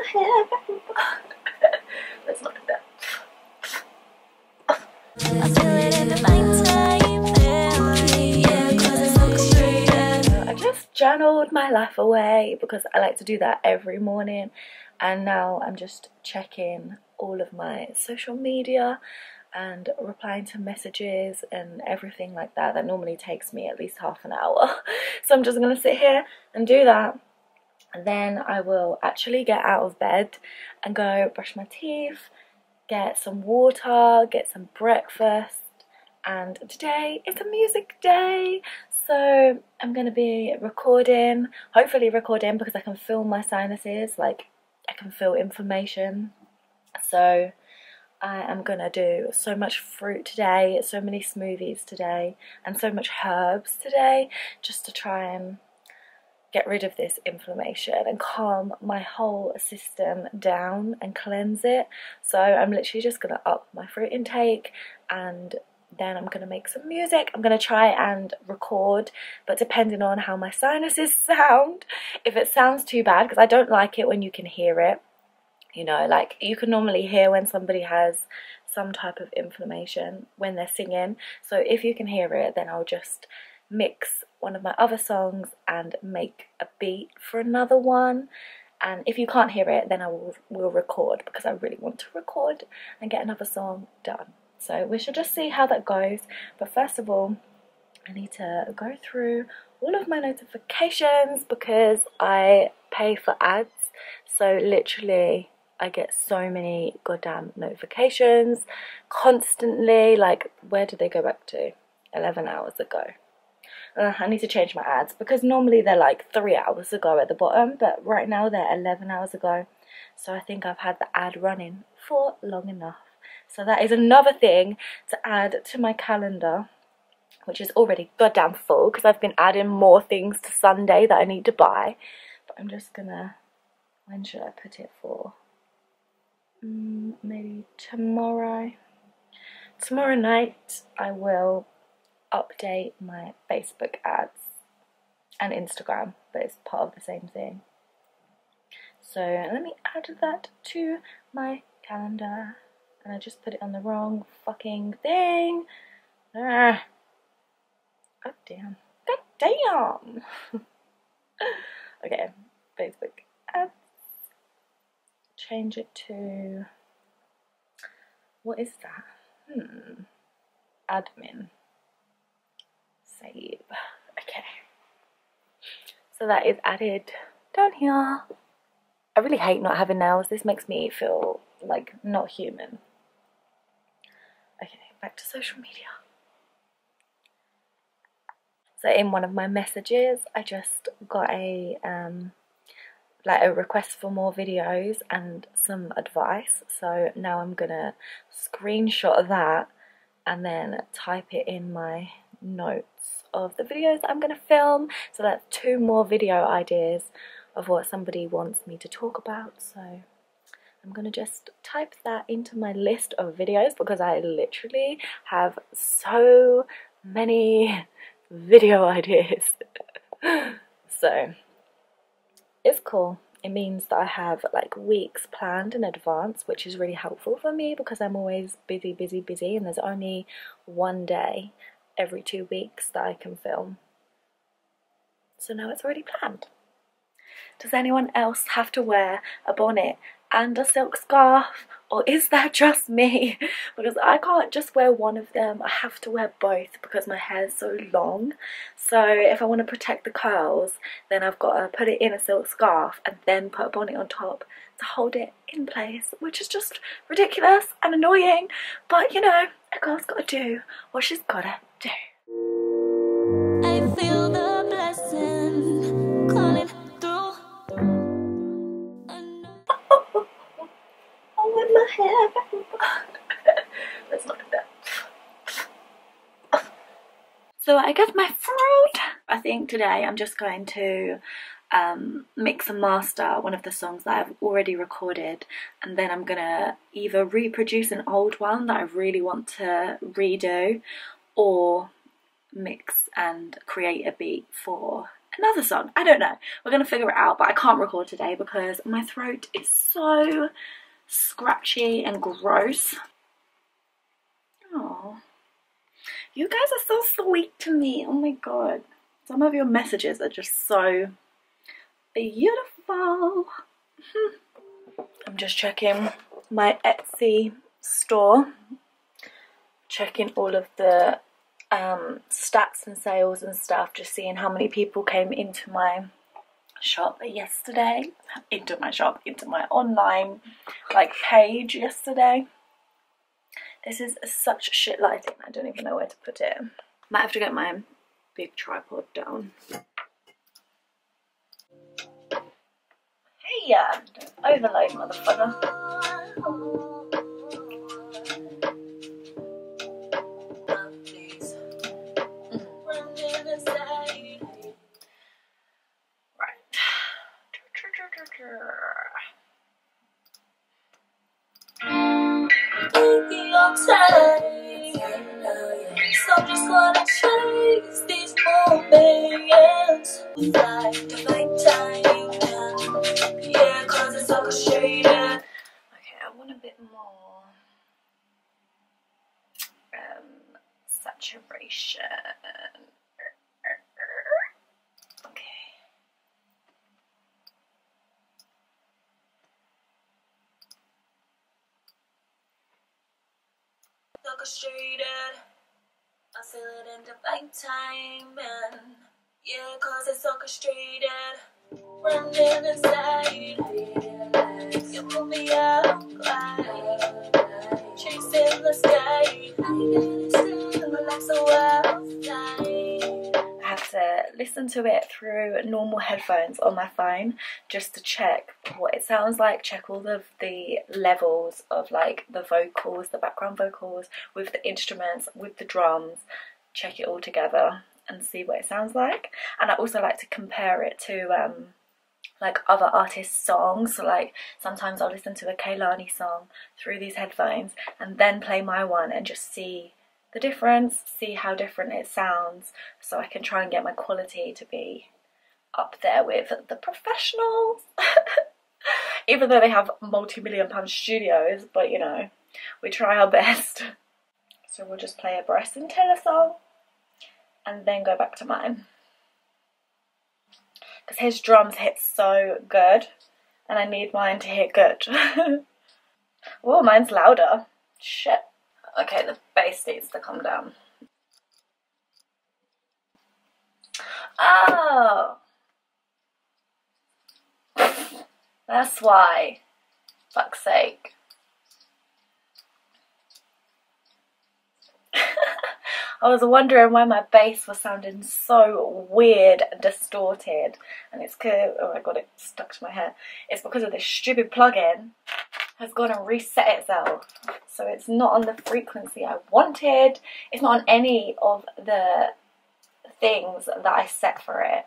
Let's not do that. I just journaled my life away because I like to do that every morning. And now I'm just checking all of my social media and replying to messages and everything like that that normally takes me at least half an hour. So I'm just gonna sit here and do that and then I will actually get out of bed and go brush my teeth get some water get some breakfast and today is a music day. So I'm going to be recording hopefully recording because I can feel my sinuses like I can feel inflammation. So I am going to do so much fruit today so many smoothies today and so much herbs today just to try and get rid of this inflammation and calm my whole system down and cleanse it so I'm literally just going to up my fruit intake and then I'm going to make some music. I'm going to try and record, but depending on how my sinuses sound, if it sounds too bad, because I don't like it when you can hear it, you know, like you can normally hear when somebody has some type of inflammation when they're singing. So if you can hear it, then I'll just mix one of my other songs and make a beat for another one. And if you can't hear it, then I will, will record because I really want to record and get another song done. So we shall just see how that goes. But first of all, I need to go through all of my notifications because I pay for ads. So literally I get so many goddamn notifications constantly. Like where did they go back to? 11 hours ago. Uh, I need to change my ads because normally they're like three hours ago at the bottom, but right now they're 11 hours ago. So I think I've had the ad running for long enough. So that is another thing to add to my calendar, which is already goddamn full because I've been adding more things to Sunday that I need to buy. But I'm just gonna, when should I put it for? Mm, maybe tomorrow. Tomorrow night I will update my Facebook ads and Instagram, but it's part of the same thing. So let me add that to my calendar and I just put it on the wrong fucking thing. Ah. God damn. God damn. okay, Facebook ads. Change it to. What is that? Hmm. Admin. Save. Okay. So that is added down here. I really hate not having nails. This makes me feel like not human. Okay, back to social media. So in one of my messages, I just got a um, like a request for more videos and some advice. So now I'm gonna screenshot that and then type it in my notes of the videos I'm gonna film. So that's two more video ideas of what somebody wants me to talk about. So I'm gonna just type that into my list of videos because I literally have so many video ideas. so it's cool. It means that I have like weeks planned in advance, which is really helpful for me because I'm always busy, busy, busy, and there's only one day every two weeks that I can film. So now it's already planned. Does anyone else have to wear a bonnet and a silk scarf or is that just me because I can't just wear one of them I have to wear both because my hair is so long so if I want to protect the curls then I've got to put it in a silk scarf and then put a bonnet on top to hold it in place which is just ridiculous and annoying but you know a girl's got to do what she's got to do Let's not do that. So I got my fruit. I think today I'm just going to um, mix and master one of the songs that I've already recorded and then I'm gonna either reproduce an old one that I really want to redo or mix and create a beat for another song. I don't know. We're going to figure it out, but I can't record today because my throat is so scratchy and gross. Oh, you guys are so sweet to me. Oh my god. Some of your messages are just so beautiful. I'm just checking my Etsy store, checking all of the um, stats and sales and stuff, just seeing how many people came into my shop yesterday, into my shop, into my online like page yesterday. This is such shit lighting, I don't even know where to put it. Might have to get my big tripod down. Hey, yeah, overload, motherfucker. So I'm just gonna chase these moments. Like the night time. Yeah, cause it's orchestrated. Okay, I want a bit more um, saturation. Orchestrated. I feel it in divine time, and yeah, cause it's orchestrated. Running inside, you pull me out, like chasing the sky. I get still, like so outside to listen to it through normal headphones on my phone just to check what it sounds like, check all of the levels of like the vocals, the background vocals, with the instruments, with the drums, check it all together and see what it sounds like. And I also like to compare it to um, like other artists' songs. So like sometimes I'll listen to a Kehlani song through these headphones and then play my one and just see the difference, see how different it sounds, so I can try and get my quality to be up there with the professionals. Even though they have multi-million pound studios, but you know, we try our best. So we'll just play a Bryson Tiller song and then go back to mine. Because his drums hit so good and I need mine to hit good. oh, mine's louder. Shit. Okay, the bass needs to come down. Oh! That's why. Fuck's sake. I was wondering why my bass was sounding so weird and distorted. And it's because, oh I got it stuck to my hair. It's because of this stupid plugin has gone and reset itself. So it's not on the frequency I wanted. It's not on any of the things that I set for it.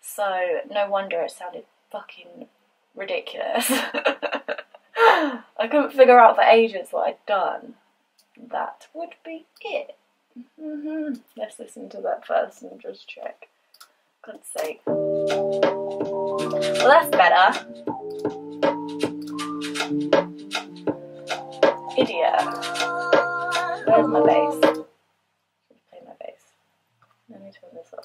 So no wonder it sounded fucking ridiculous. I couldn't figure out for ages what I'd done. That would be it. Mm -hmm. Let's listen to that first and just check. God's sake. Well, that's better. Idiot. Where's my bass? Play my bass. Let me turn this up.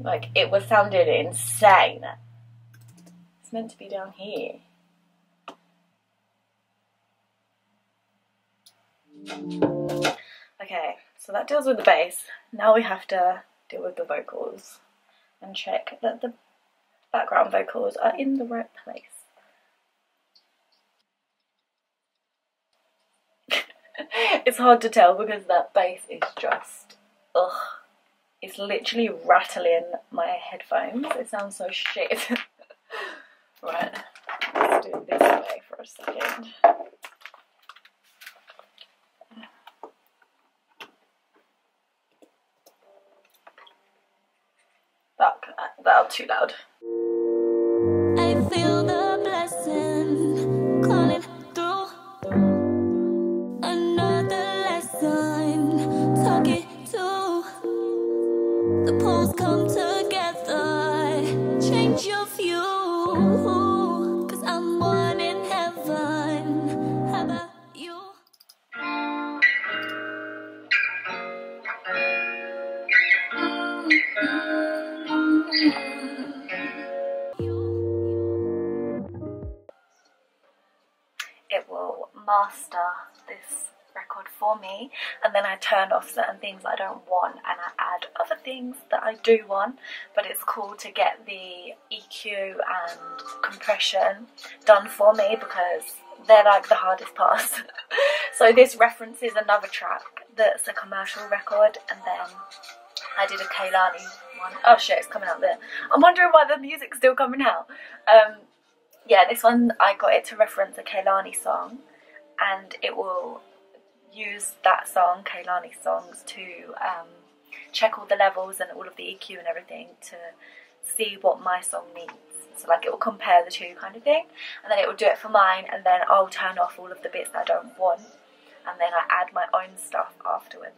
Like, it was sounding insane. It's meant to be down here. Okay, so that deals with the bass. Now we have to deal with the vocals and check that the background vocals are in the right place. It's hard to tell because that bass is just, ugh. It's literally rattling my headphones. It sounds so shit. right, let's do it this way for a second. That, that too loud. This record for me and then I turn off certain things I don't want and I add other things that I do want but it's cool to get the EQ and compression done for me because they're like the hardest parts. so this references another track that's a commercial record and then I did a Kehlani one. Oh shit, it's coming out there. I'm wondering why the music's still coming out. Um, yeah, this one I got it to reference a Kehlani song and it will use that song, Kehlani's songs, to um, check all the levels and all of the EQ and everything to see what my song needs. So like it will compare the two kind of thing and then it will do it for mine and then I'll turn off all of the bits that I don't want and then I add my own stuff afterwards.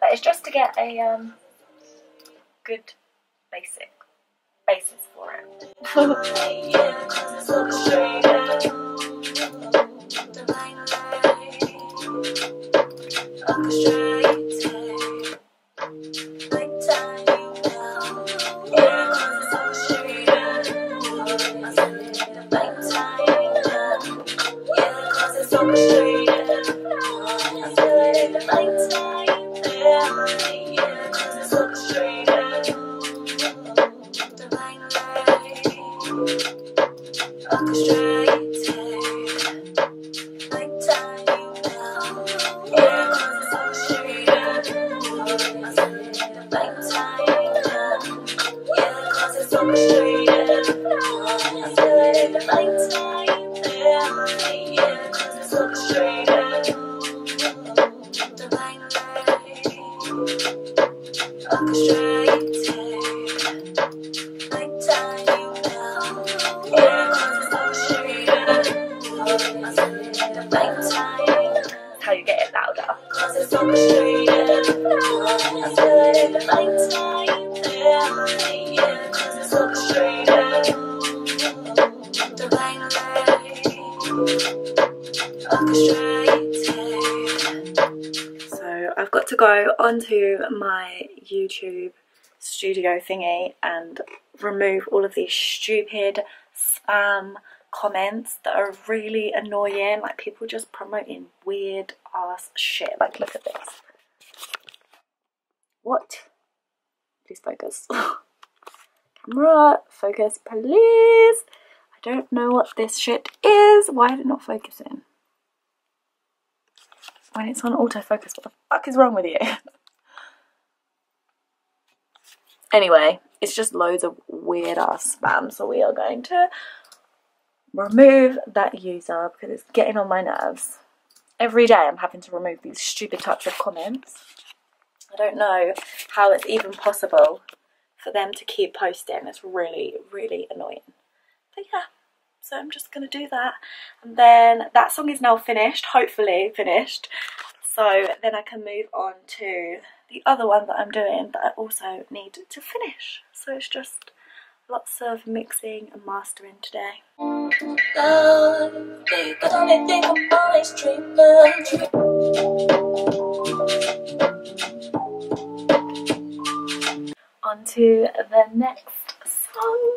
But it's just to get a um, good basic basis for it. How onto my YouTube studio thingy and remove all of these stupid spam comments that are really annoying like people just promoting weird ass shit. Like look at this. What? Please focus. Camera focus please. I don't know what this shit is. Why is it not focusing when it's on autofocus what the fuck is wrong with you Anyway, it's just loads of weird ass spam, so we are going to remove that user because it's getting on my nerves. Every day I'm having to remove these stupid types of comments. I don't know how it's even possible for them to keep posting. It's really, really annoying. But yeah, so I'm just to do that. And then that song is now finished, hopefully finished. So then I can move on to the other one that I'm doing that I also need to finish. So it's just lots of mixing and mastering today. On to the next song.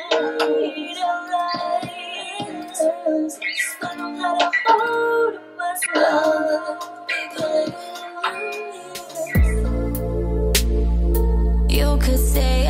I know how to hold myself. Because you could say